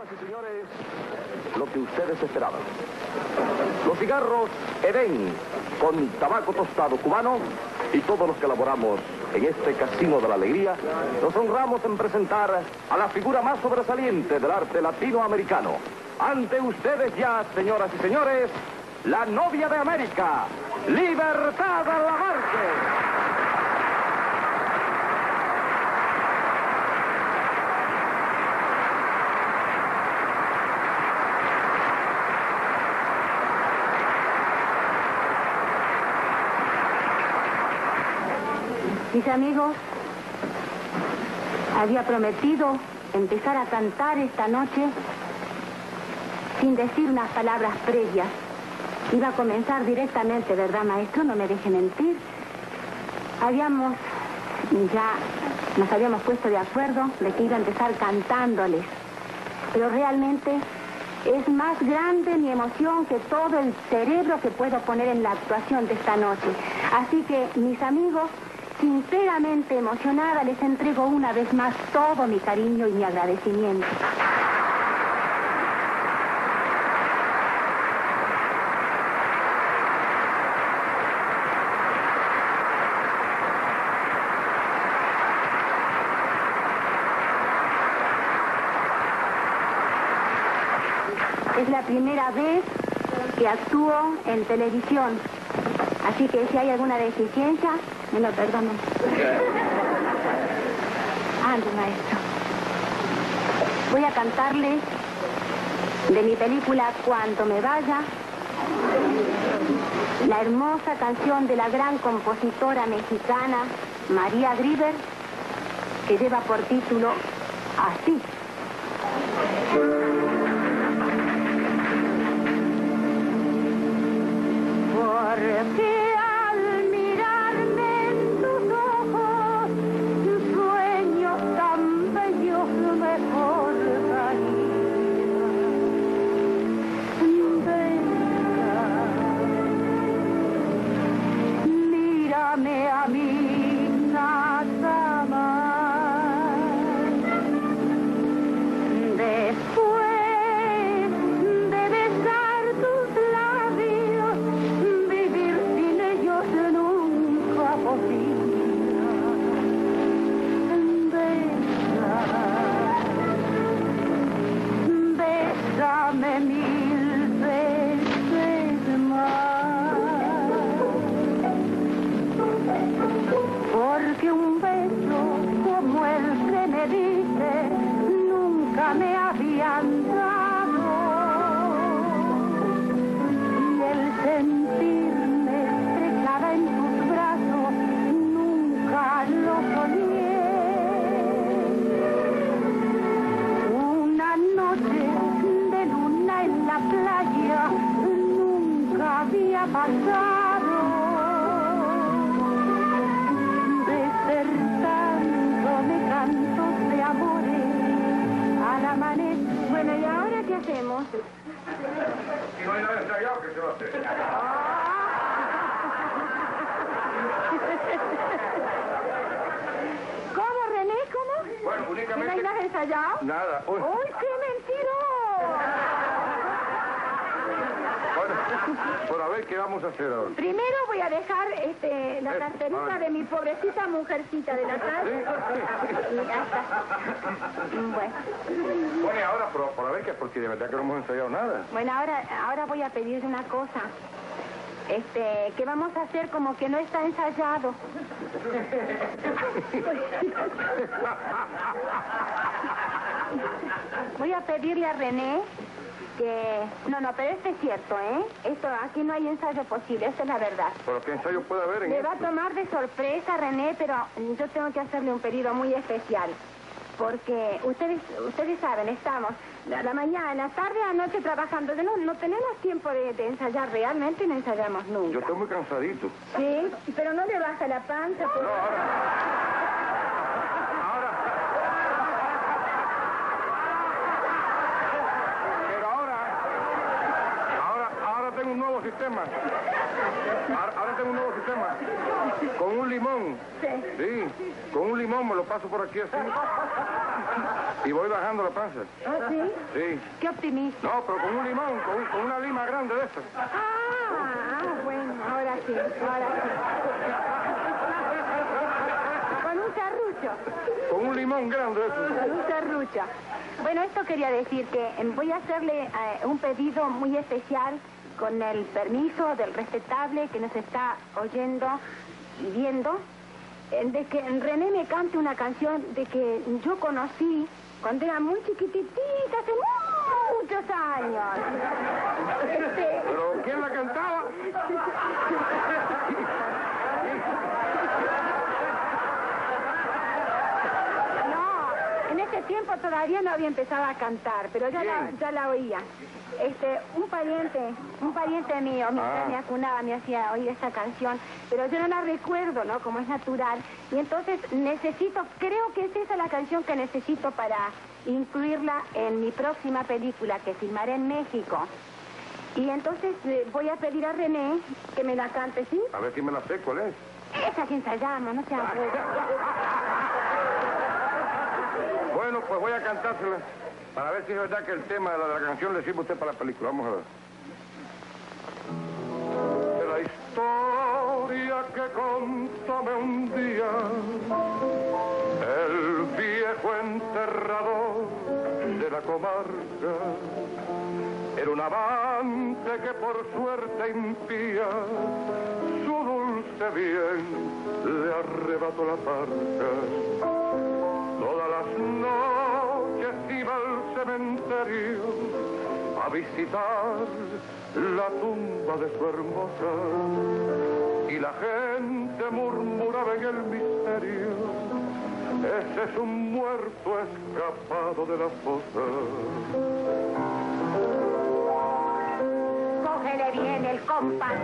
Señoras y señores, lo que ustedes esperaban. Los cigarros Edén, con tabaco tostado cubano, y todos los que elaboramos en este Casino de la Alegría, nos honramos en presentar a la figura más sobresaliente del arte latinoamericano. Ante ustedes ya, señoras y señores, la novia de América, Libertad Lamarque. Mis amigos, había prometido empezar a cantar esta noche sin decir unas palabras previas. Iba a comenzar directamente, ¿verdad, maestro? No me deje mentir. Habíamos ya nos habíamos puesto de acuerdo de que iba a empezar cantándoles. Pero realmente es más grande mi emoción que todo el cerebro que puedo poner en la actuación de esta noche. Así que, mis amigos, Sinceramente emocionada les entrego una vez más todo mi cariño y mi agradecimiento. Es la primera vez que actúo en televisión. Así que si hay alguna deficiencia, me lo perdonen. Ande, maestro. Voy a cantarles de mi película Cuando me vaya, la hermosa canción de la gran compositora mexicana María Griver, que lleva por título Así. Porque Si no hay nada ensayado, ¿qué se va a hacer? ¿Cómo, René? ¿Cómo? Bueno, ¿No hay únicamente... nada ensayado? Nada. Uy, ¡Uy, qué mentiroso! Bueno, por a ver qué vamos a hacer ahora. Primero voy a dejar este, la Eh, carterita vale. de mi pobrecita mujercita de la. Sí, Está. Bueno. Bueno, y ahora, por, por a ver qué, porque de verdad que no hemos ensayado nada. Bueno, ahora, ahora voy a pedir una cosa. Este, que vamos a hacer como que no está ensayado. Voy a pedirle a René que... No, no, pero esto es cierto, ¿eh? Esto, aquí no hay ensayo posible, esta es la verdad. Pero qué ensayo puede haber en Me va a tomar de sorpresa, René, pero yo tengo que hacerle un pedido muy especial. Porque ustedes ustedes saben, estamos la, la mañana, la tarde, anoche trabajando. No, no tenemos tiempo de, de ensayar realmente, no ensayamos nunca. Yo estoy muy cansadito. Sí, pero no le baja la panza. No. Ahora... Pero ahora... Ahora, ahora tengo un nuevo sistema. Ahora, ahora tengo un nuevo sistema. Con un limón. Sí. Sí, con un limón me lo paso por aquí así. Y voy bajando la panza. ¿Ah, sí? Sí. Qué optimista. No, pero con un limón, con, con una lima grande de estas. Ah, ah, bueno, ahora sí, ahora sí. Con un serrucho, Con un limón grande de estos. con un serrucho. Bueno, esto quería decir que voy a hacerle eh, un pedido muy especial con el permiso del respetable que nos está oyendo y viendo, eh, de que René me cante una canción de que yo conocí cuando era muy chiquititita, hace muchos años. Este, ¿Pero quién la cantaba? No, en ese tiempo todavía no había empezado a cantar, pero ya la, ya la oía. Este, un pariente, un pariente mío, mientras Ah. me acunaba, me hacía oír esta canción, pero yo no la recuerdo, ¿no? Como es natural. Y entonces necesito, creo que es esa la canción que necesito para incluirla en mi próxima película que filmaré en México. Y entonces eh, voy a pedir a René que me la cante, ¿sí? A ver quién me la sé, ¿cuál es? Esa que ensayamos, no se pues voy a cantársela para ver si es verdad que el tema de la, de la canción le sirve usted para la película. Vamos a ver. La historia que contame un día el viejo enterrador de la comarca era un amante que por suerte impía su dulce bien le arrebató la parca. Todas las noches a visitar la tumba de su hermosa. Y la gente murmuraba en el misterio, ese es un muerto escapado de la fosa. Cógele bien el compás.